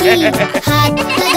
hot.